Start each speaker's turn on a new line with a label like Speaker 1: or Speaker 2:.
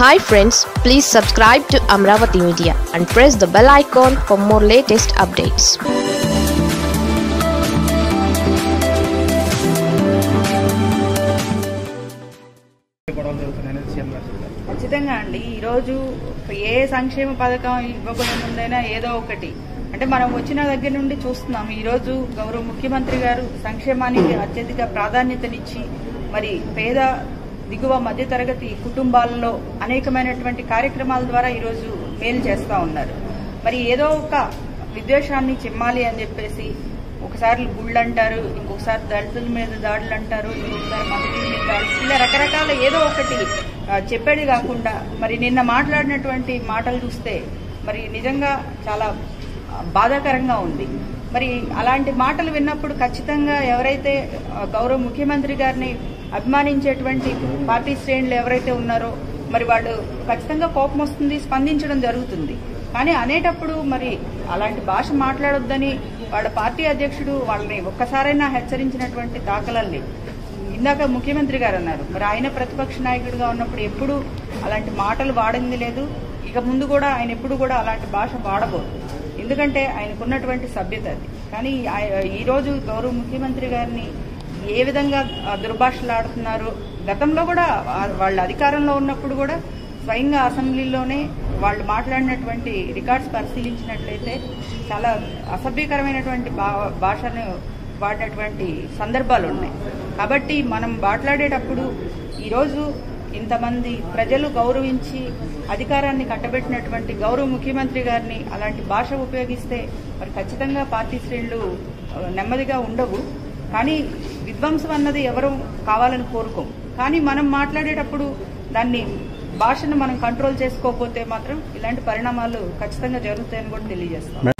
Speaker 1: Hi friends please subscribe to Amaravati media and press the bell icon for more latest updates
Speaker 2: ఖచ్చితంగా అండి. ఈరోజు ఏ సంక్షేమ పథకం ఇవ్వకుండా ముందైనా ఏదో ఒకటి. అంటే మనం వచ్చిన దగ్గర నుండి చూస్తున్నాం. ఈరోజు గౌరవ ముఖ్యమంత్రి గారు సంక్షేమానికి అత్యధిక ప్రాధాన్యతనిచ్చి మరి పేద దిగువ మధ్యతరగతి కుటుంబాలలో అనేకమైనటువంటి కార్యక్రమాల ద్వారా ఈరోజు మేలు చేస్తూ ఉన్నారు. మరి ఏదో ఒక విద్వేషాన్ని చిమ్మాలి అని చెప్పేసి ఒకసారి గుళ్ళు అంటారు ఇంకొకసారి దళితుల మీద దాడులు అంటారు ఇంకొకసారి మహిళల మీద దాడులు. ఇలా రకరకాల ఏదో ఒకటి చెప్పేది కాకుండా మరి నిన్న మాట్లాడినటువంటి మాటలు చూస్తే మరి నిజంగా చాలా బాధాకరంగా ఉంది. మరి అలాంటి మాటలు విన్నప్పుడు ఖచ్చితంగా ఎవరైతే గౌరవ ముఖ్యమంత్రి గారిని అభిమానించేటువంటి పార్టీ శ్రేణులు ఎవరైతే ఉన్నారో మరి వాళ్ళు ఖచ్చితంగా కోపం వస్తుంది స్పందించడం జరుగుతుంది. కానీ అనేటప్పుడు మరి అలాంటి భాష మాట్లాడొద్దని వాళ్ళ పార్టీ అధ్యక్షుడు వాళ్ళని ఒక్కసారైనా హెచ్చరించినటువంటి దాఖలల్ని ఇందాక ముఖ్యమంత్రి గారు అన్నారు. మరి ఆయన ప్రతిపక్ష నాయకుడిగా ఉన్నప్పుడు ఎప్పుడు అలాంటి మాటలు వాడింది లేదు. ఇక ముందు కూడా ఆయన ఎప్పుడు కూడా అలాంటి భాష వాడబోదు. ఎందుకంటే ఆయనకున్నటువంటి సభ్యత అది. కానీ ఆయ- ఈ రోజు గౌరవ ముఖ్యమంత్రి గారిని ఏ విధంగా దుర్భాషలాడుతున్నారు గతంలో కూడా వాళ్ళు వాళ్ళ అధికారంలో ఉన్నప్పుడు కూడా స్వయంగా అసెంబ్లీలోనే వాళ్ళు మాట్లాడినటువంటి రికార్డ్స్ పరిశీలించినట్లయితే చాలా అసభ్యకరమైనటువంటి భాషను వాడినటువంటి సందర్భాలు ఉన్నాయి కాబట్టి మనం మాట్లాడేటప్పుడు ఈరోజు ఇంతమంది ప్రజలు గౌరవించి అధికారాన్ని కట్టబెట్టినటువంటి గౌరవ ముఖ్యమంత్రి గారిని అలాంటి భాష ఉపయోగిస్తే మరి ఖచ్చితంగా పార్టీ శ్రేణులు నెమ్మదిగా ఉండవు. కానీ విధ్వంసం అన్నది ఎవరు కావాలని కోరుకోం. కానీ మనం మాట్లాడేటప్పుడు దాన్ని భాషను మనం కంట్రోల్ చేసుకోకపోతే మాత్రం ఇలాంటి పరిణామాలు ఖచ్చితంగా జరుగుతాయని కూడా తెలియజేస్తాం.